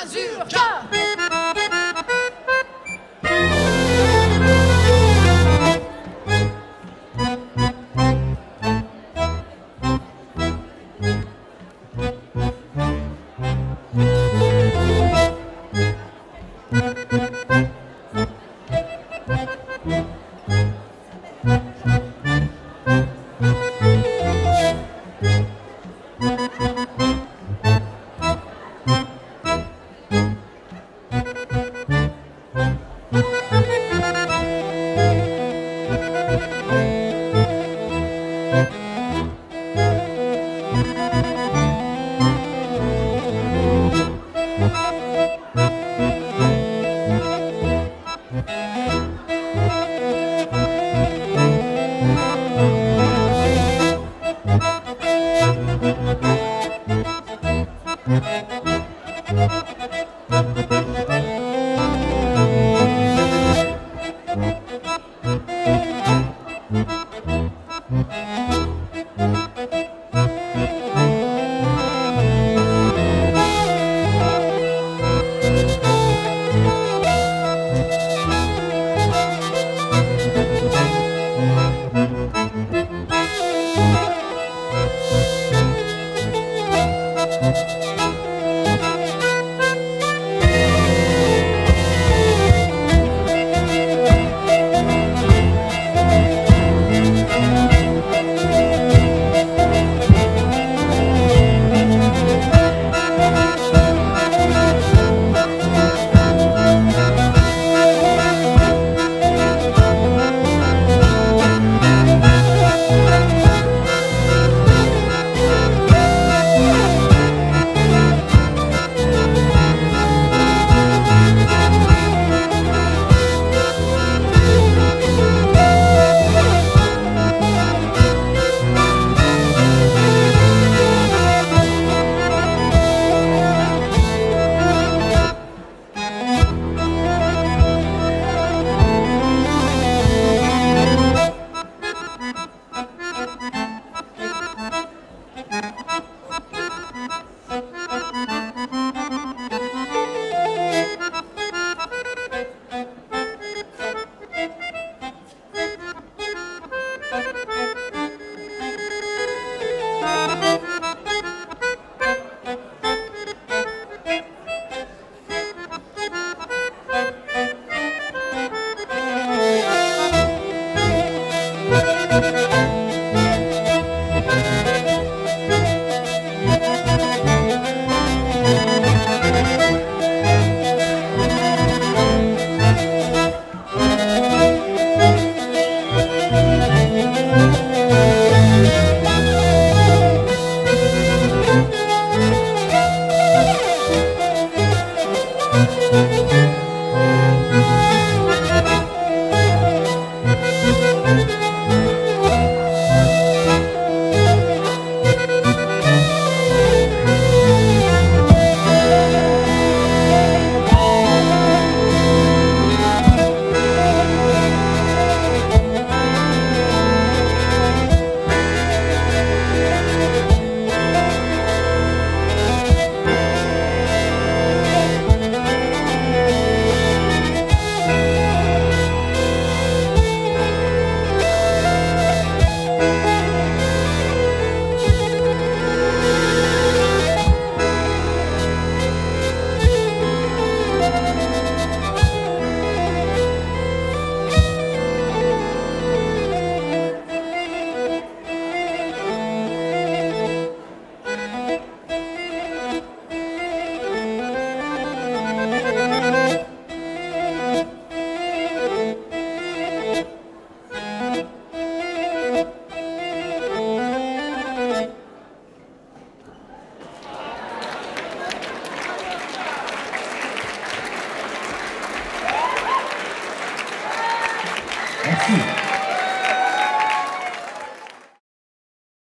Mazurka Merci.